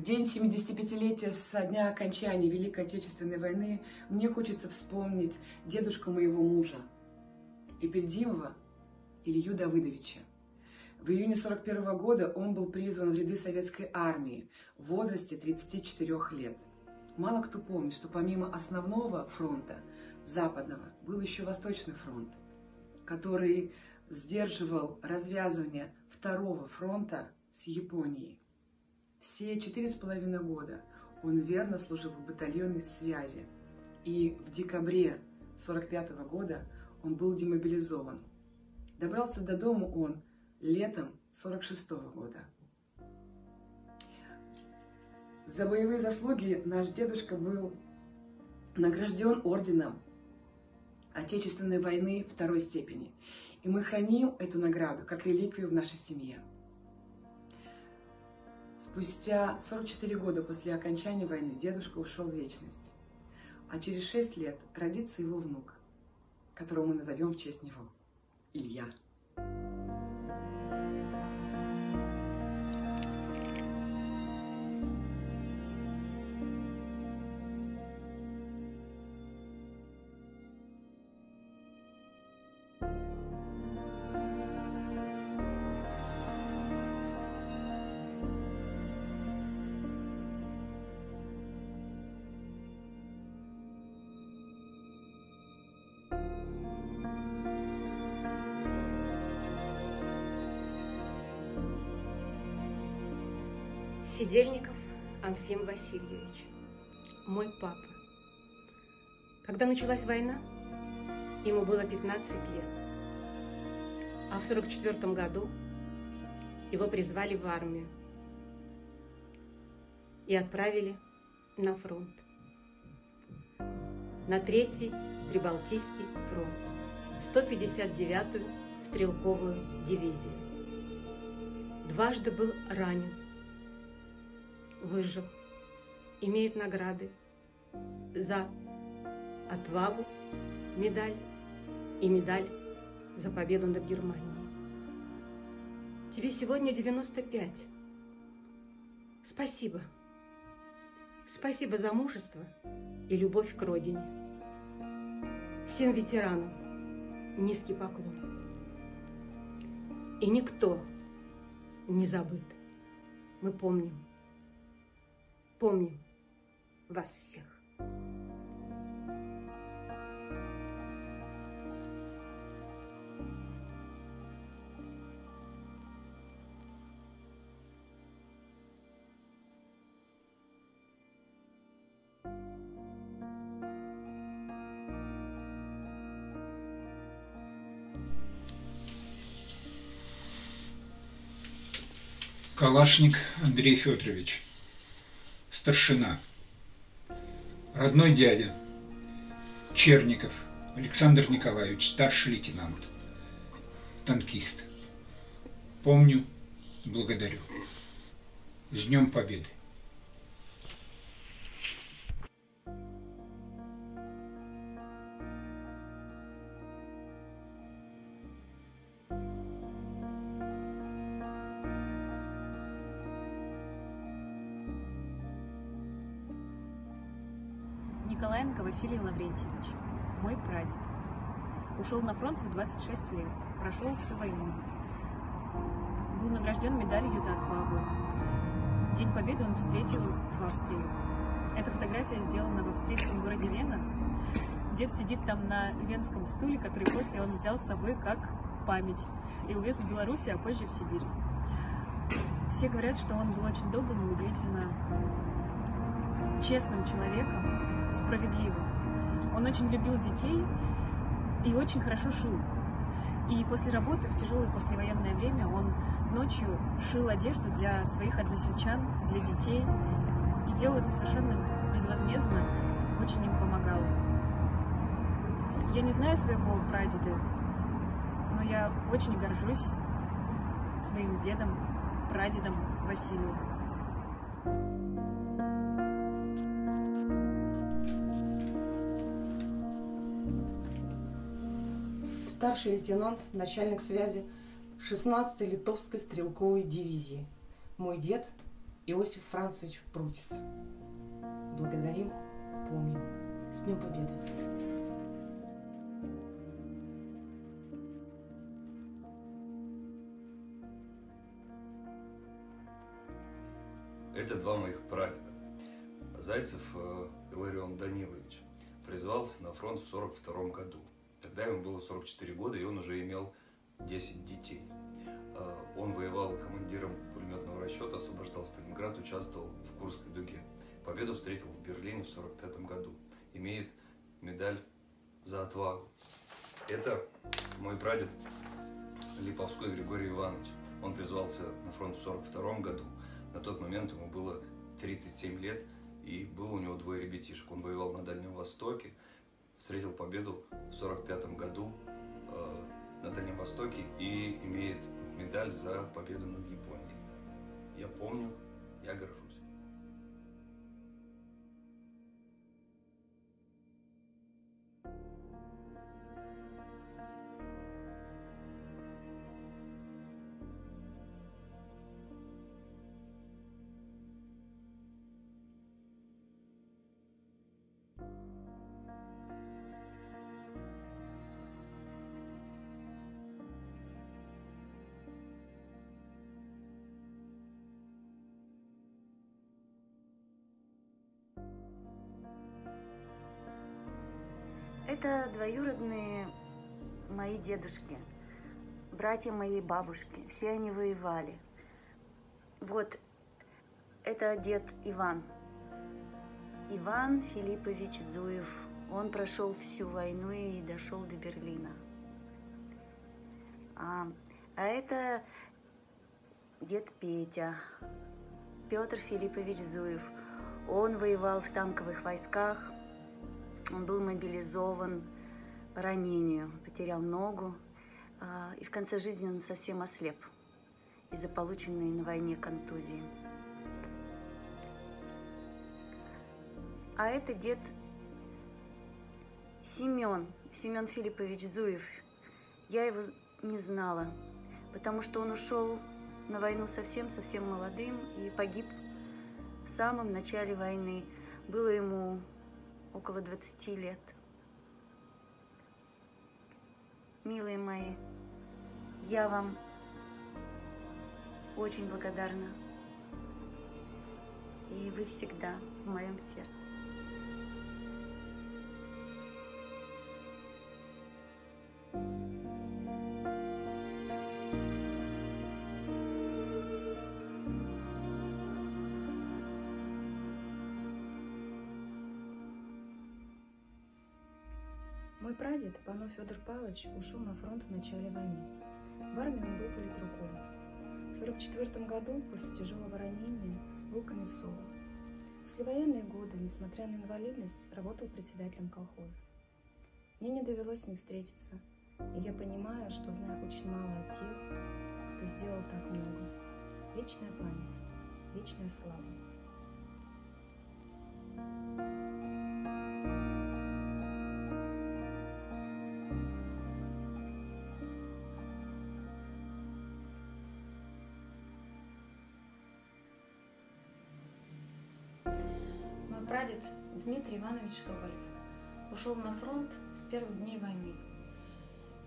В день 75-летия со дня окончания Великой Отечественной войны мне хочется вспомнить дедушку моего мужа, Эпельдимова Илью Давыдовича. В июне 41 года он был призван в ряды советской армии в возрасте 34 лет. Мало кто помнит, что помимо основного фронта, западного, был еще Восточный фронт, который сдерживал развязывание второго фронта с Японией. Все четыре с половиной года он верно служил в батальонной связи. И в декабре 45 года он был демобилизован. Добрался до дома он летом 46 года. За боевые заслуги наш дедушка был награжден орденом Отечественной войны второй степени. И мы храним эту награду как реликвию в нашей семье. Спустя 44 года после окончания войны дедушка ушел в вечность, а через 6 лет родится его внук, которого мы назовем в честь него – Илья. Сидельников Анфим Васильевич, мой папа. Когда началась война, ему было 15 лет, а в 44 году его призвали в армию и отправили на фронт, на Третий Прибалтийский фронт, 159-ю стрелковую дивизию. Дважды был ранен выжил, имеет награды за отвагу, медаль и медаль за победу над Германией. Тебе сегодня 95. Спасибо. Спасибо за мужество и любовь к родине. Всем ветеранам низкий поклон. И никто не забыт. Мы помним помним вас всех. Калашник Андрей Федорович старшина. Родной дядя Черников Александр Николаевич, старший лейтенант, танкист. Помню, благодарю. С Днем Победы! Николаенко Василий Лаврентьевич, мой прадед. Ушел на фронт в 26 лет, прошел всю войну. Был награжден медалью за отвагу. День Победы он встретил в Австрии. Эта фотография сделана в австрийском городе Вена. Дед сидит там на венском стуле, который после он взял с собой как память и увез в Беларусь, а позже в Сибирь. Все говорят, что он был очень добрым и удивительно честным человеком, справедливым. Он очень любил детей и очень хорошо шил. И после работы в тяжелое послевоенное время он ночью шил одежду для своих односельчан, для детей. И делал это совершенно безвозмездно, очень им помогал. Я не знаю своего прадеда, но я очень горжусь своим дедом, прадедом Василием. Старший лейтенант, начальник связи 16-й литовской стрелковой дивизии. Мой дед Иосиф Францевич Прутис. Благодарим, помним. С Днем Победы! Это два моих прадеда. Зайцев э, Иларион Данилович призвался на фронт в 42 году. Тогда ему было 44 года, и он уже имел 10 детей. Э, он воевал командиром пулеметного расчета, освобождал Сталинград, участвовал в Курской дуге. Победу встретил в Берлине в 45 году. Имеет медаль за отвагу. Это мой прадед Липовской Григорий Иванович. Он призвался на фронт в 42 году. На тот момент ему было 37 лет, и было у него двое ребятишек. Он воевал на Дальнем Востоке, встретил победу в 45 году э, на Дальнем Востоке и имеет медаль за победу над Японией. Я помню, я горжусь. Это двоюродные мои дедушки, братья моей бабушки. Все они воевали. Вот, это дед Иван. Иван Филиппович Зуев. Он прошел всю войну и дошел до Берлина. А, а это дед Петя, Петр Филиппович Зуев. Он воевал в танковых войсках, он был мобилизован по ранению, потерял ногу, а, и в конце жизни он совсем ослеп из-за полученной на войне контузии. А это дед Семен, Семен Филиппович Зуев. Я его не знала, потому что он ушел на войну совсем-совсем молодым и погиб в самом начале войны. Было ему около 20 лет. Милые мои, я вам очень благодарна. И вы всегда в моем сердце. Прадед, пано Федор Павлович, ушел на фронт в начале войны. В армии он был политруком. В 1944 году, после тяжелого ранения, был комиссован. В послевоенные годы, несмотря на инвалидность, работал председателем колхоза. Мне не довелось с ним встретиться, и я понимаю, что знаю очень мало о тех, кто сделал так много. Вечная память, вечная слава. Прадед Дмитрий Иванович Соболев ушел на фронт с первых дней войны.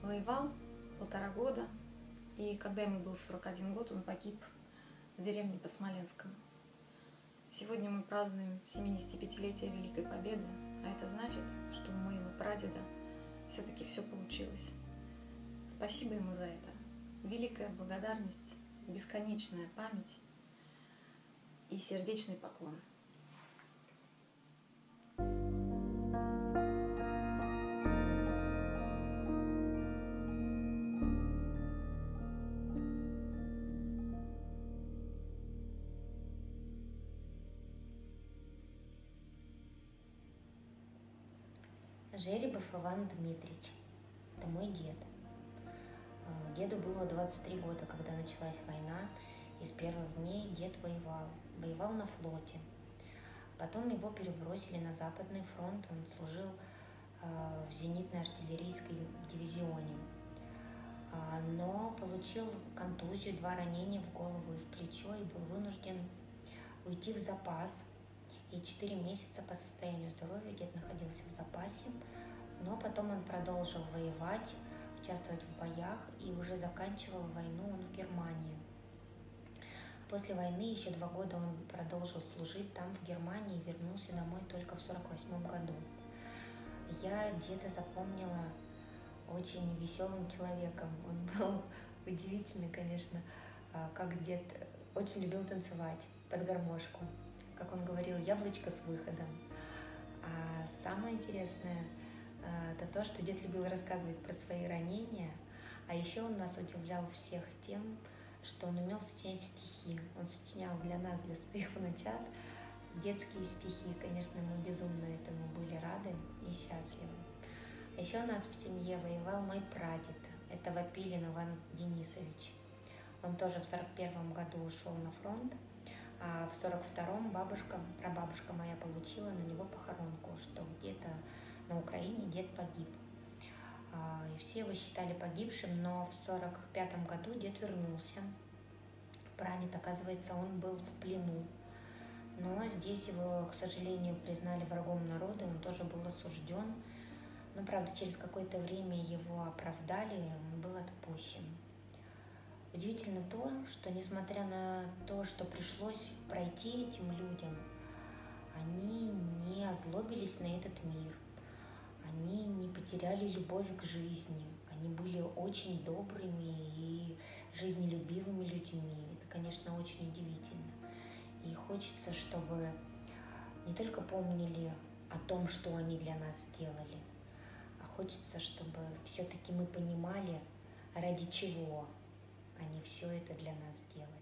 Воевал полтора года, и когда ему был 41 год, он погиб в деревне под Смоленском. Сегодня мы празднуем 75-летие Великой Победы, а это значит, что у моего прадеда все-таки все получилось. Спасибо ему за это. Великая благодарность, бесконечная память и сердечный поклон. Жеребов Иван Дмитриевич. Это мой дед. А, Деду было 23 года, когда началась война, и с первых дней дед воевал. Воевал на флоте. Потом его перебросили на Западный фронт, он служил а, в зенитно-артиллерийской дивизионе. А, Но получил контузию, два ранения в голову и в плечо, и был вынужден уйти в запас. И 4 месяца по состоянию здоровья дед находился в запасе. Но потом он продолжил воевать, участвовать в боях и уже заканчивал войну он в Германии. После войны еще два года он продолжил служить там, в Германии, и вернулся домой только в 1948 году. Я деда запомнила очень веселым человеком. Он был удивительный, конечно, а, как дед очень любил танцевать под гармошку. Как он говорил, яблочко с выходом. А самое интересное а, это то, что дед любил рассказывать про свои ранения, а еще он нас удивлял всех тем, что он умел сочинять стихи. Он сочинял для нас, для своих внучат, детские стихи. Конечно, мы безумно этому были рады и счастливы. А еще у нас в семье воевал мой прадед. Это Вапилин Иван Денисович. Он тоже в 41 году ушел на фронт, а в 42-м бабушка, прабабушка моя получила на него похоронку, что где-то на Украине дед погиб. А, и все его считали погибшим, но в 45 году дед вернулся. Прадед, оказывается, он был в плену. Но здесь его, к сожалению, признали врагом народа, он тоже был осужден. Но, правда, через какое-то время его оправдали, он был отпущен. Удивительно то, что несмотря на то, что пришлось пройти этим людям, они не озлобились на этот мир, они не потеряли любовь к жизни, они были очень добрыми и жизнелюбивыми людьми. Это, конечно, очень удивительно. И хочется, чтобы не только помнили о том, что они для нас сделали, а хочется, чтобы все-таки мы понимали, ради чего они все это для нас делали.